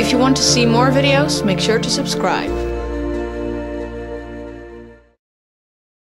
If you want to see more videos, make sure to subscribe.